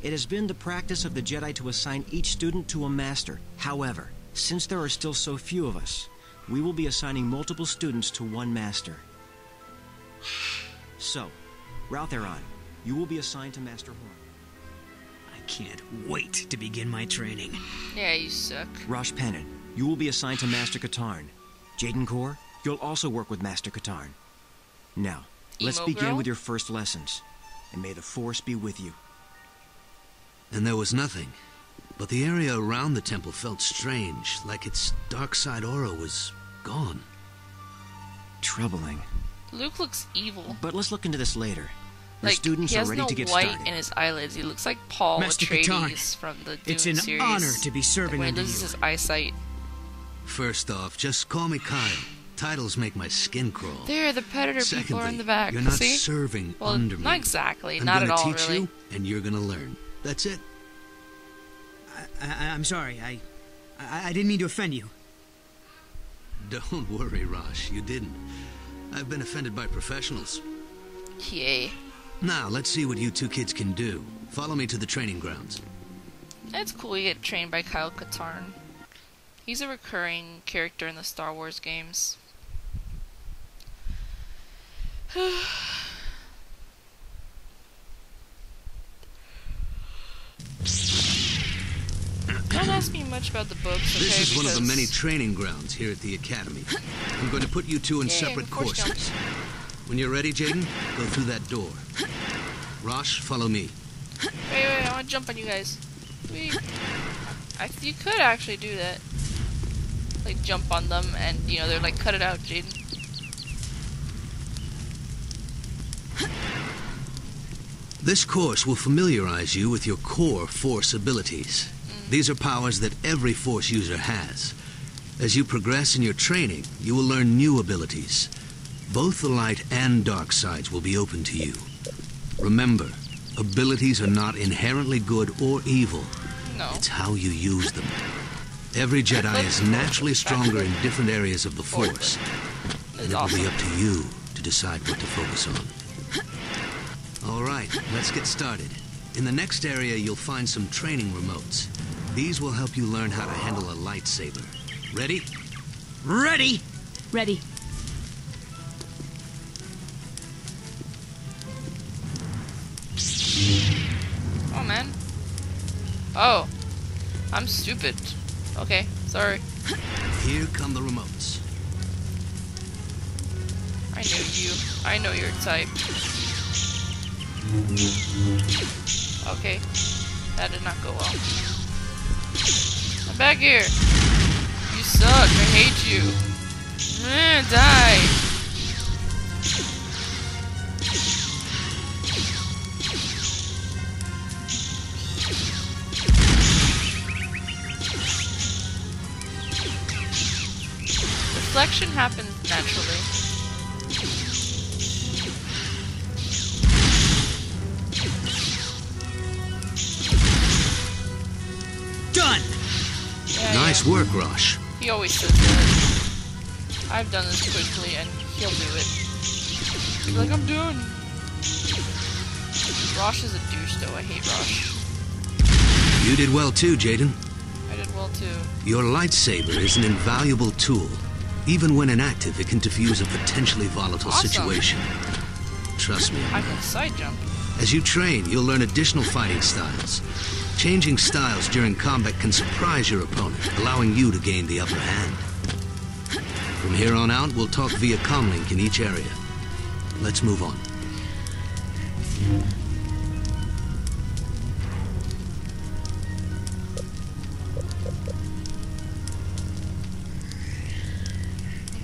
It has been the practice of the Jedi to assign each student to a master. However, since there are still so few of us, we will be assigning multiple students to one master. So, Raltheron, you will be assigned to Master Horn. I can't wait to begin my training. Yeah, you suck. Rosh Penin, you will be assigned to Master Katarn. Jaden Korr, you'll also work with Master Katarn. Now, let's begin girl? with your first lessons. And may the Force be with you. And there was nothing. But the area around the temple felt strange, like its dark side aura was gone. Troubling. Luke looks evil. But let's look into this later. Your Like students are ready no to get white started. in his eyelids. He looks like Paul Master Atreides Katarn, from the Dune It's an series. honor to be serving when he under loses you. his eyesight. First off, just call me Kyle. Titles make my skin crawl. There, the predator people are in the back. you're not See? serving well, under me. not exactly. I'm not at gonna all, teach really. you, and you're gonna learn. That's it. I, I, I'm sorry. I, I, I didn't mean to offend you. Don't worry, Rosh. You didn't. I've been offended by professionals. Yay. Now, let's see what you two kids can do. Follow me to the training grounds. That's cool you get trained by Kyle Katarn. He's a recurring character in the Star Wars games. Don't ask me much about the books, okay? This is one of the many training grounds here at the Academy. I'm going to put you two in separate courses. When you're ready, Jaden, go through that door. Rosh, follow me. Wait, wait, I want to jump on you guys. Wait. I, you could actually do that. Like, jump on them and, you know, they're like, cut it out, Jaden. This course will familiarize you with your core force abilities. These are powers that every force user has. As you progress in your training, you will learn new abilities. Both the light and dark sides will be open to you. Remember, abilities are not inherently good or evil. No. It's how you use them. Every Jedi is naturally stronger in different areas of the Force. And it will be up to you to decide what to focus on. All right, let's get started. In the next area, you'll find some training remotes. These will help you learn how to handle a lightsaber. Ready? Ready? Ready. Oh, man. Oh. I'm stupid. Okay, sorry. Here come the remotes. I knew you. I know your type. Okay. That did not go well. Back here. You suck. I hate you. Eh, die. Reflection happens naturally. Nice work, Rosh. He always does that. I've done this quickly and he'll do it. He'll like, I'm done. Rosh is a douche though, I hate Rosh. You did well too, Jaden. I did well too. Your lightsaber is an invaluable tool. Even when inactive, it can defuse a potentially volatile Awesome. situation. Trust me. I can side jump. As you train, you'll learn additional fighting styles. Changing styles during combat can surprise your opponent, allowing you to gain the upper hand. From here on out, we'll talk via comlink in each area. Let's move on.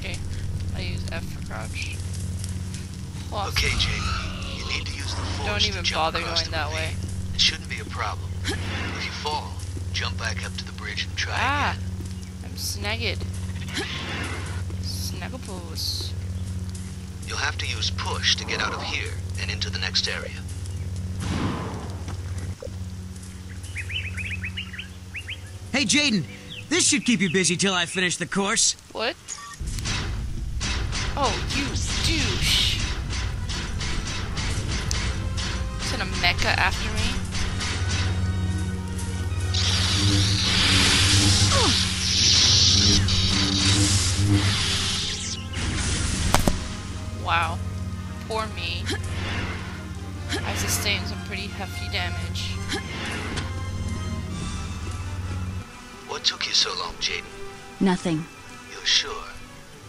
Okay. I use F for crouch. Awesome. Jaden. You need to use the force Don't even bother going that way. It shouldn't be a problem. If you fall, jump back up to the bridge and try Ah! I'm snagged. Snagglepose. You'll have to use push to get out of here and into the next area. Hey, Jaden, this should keep you busy till I finish the course. What? Oh, you douche. Sent a mecha after me. Wow. Poor me. I sustained some pretty hefty damage. What took you so long, Jaden? Nothing. You're sure?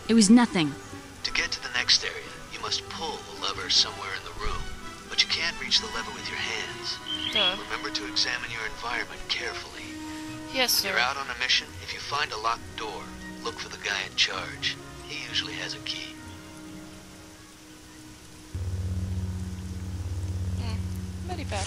It was nothing. To get to the next area, you must pull a lever somewhere in the room. But you can't reach the lever with your hands. Duh. Remember to examine your environment carefully. Yes, When sir. you're out on a mission, if you find a locked door, look for the guy in charge. He usually has a key. Very bad.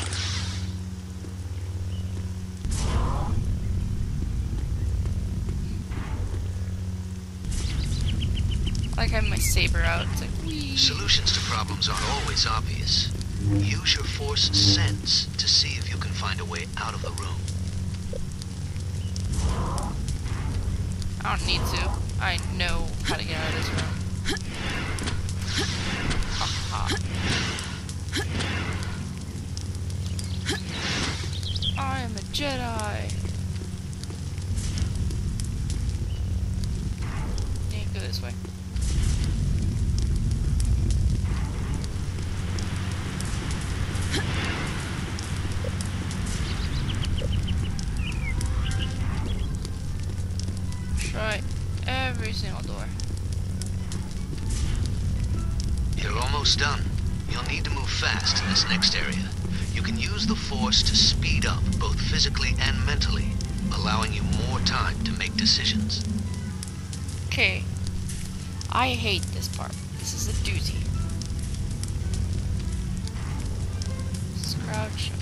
Like I have my saber out. It's like whee. Solutions to problems aren't always obvious. Use your force sense to see if you can find a way out of the room. I don't need to. I know how to get out of this room. Ha I am a Jedi. Yeah, go this way. Try every single door. You're almost done. You'll need to move fast in this next area. You can use the force to speed up, both physically and mentally, allowing you more time to make decisions. Okay. I hate this part. This is a doozy. Crouch.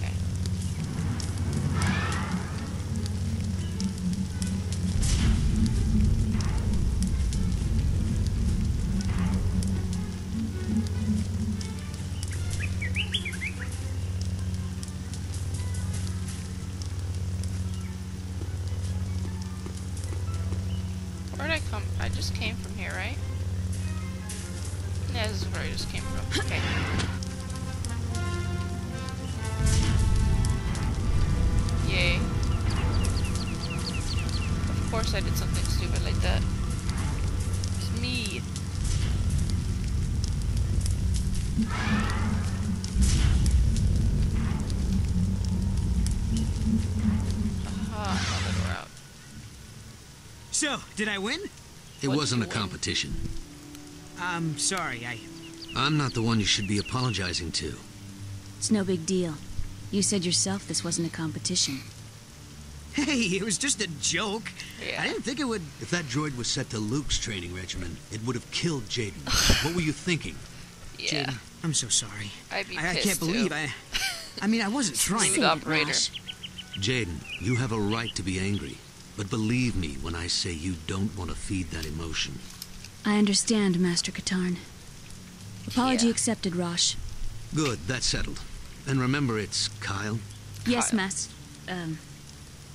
Come? I just came from here, right? Yeah, this is where I just came from. Okay. Yay. Of course I did something stupid like that. It's me. Aha, another door out. So, did I win? It What wasn't a win? competition. I'm sorry. I. I'm not the one you should be apologizing to. It's no big deal. You said yourself this wasn't a competition. Hey, it was just a joke. Yeah. I didn't think it would. If that droid was set to Luke's training regimen, it would have killed Jaden. what were you thinking? Yeah. Jaden, I'm so sorry. I'd be I, I can't believe too. I. I mean, I wasn't trying. Smooth Say it, operator. Rosh. Jaden, you have a right to be angry. But believe me when I say you don't want to feed that emotion. I understand, Master Katarn. Apology Yeah. accepted, Rosh. Good, that's settled. And remember, it's Kyle? Yes, Kyle. Mas... Um...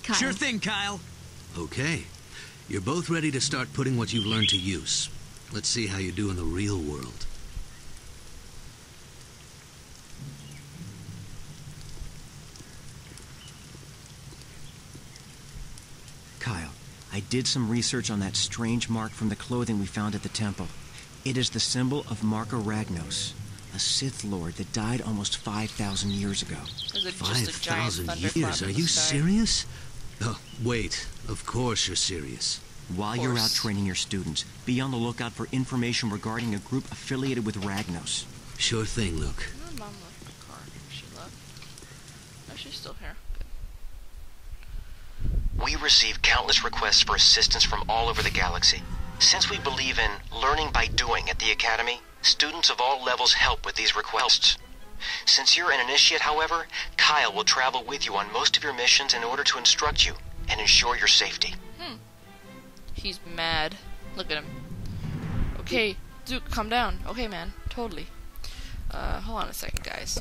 Kyle. Sure thing, Kyle. Okay. You're both ready to start putting what you've learned to use. Let's see how you do in the real world. Kyle, I did some research on that strange mark from the clothing we found at the temple. It is the symbol of Marka Ragnos, a Sith Lord that died almost 5,000 years ago. Is it Five just a giant thousand thunderclap years? Are you serious? Oh, wait. Of course you're serious. While you're out training your students, be on the lookout for information regarding a group affiliated with Ragnos. Sure thing, Luke. My mom left my car. She left. Oh, she's still here. We receive countless requests for assistance from all over the galaxy. Since we believe in learning by doing at the Academy, students of all levels help with these requests. Since you're an initiate, however, Kyle will travel with you on most of your missions in order to instruct you and ensure your safety. Hmm. He's mad. Look at him. Okay, Duke, calm down. Okay, man. Totally. Uh, hold on a second, guys.